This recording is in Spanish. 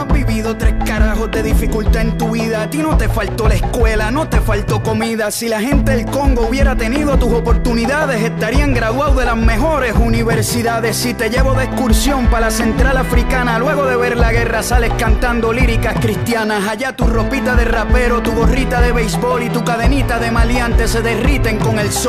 has vivido tres carajos de dificultad en tu vida. A ti no te faltó la escuela, no te faltó comida. Si la gente del Congo hubiera tenido tus oportunidades, estarían graduados de las mejores universidades. Si te llevo de excursión para la central africana, luego de ver la guerra sales cantando líricas cristianas. Allá tu ropita de rapero, tu gorrita de béisbol y tu cadenita de maleante se derriten con el sol.